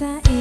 sair.